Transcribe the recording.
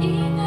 一。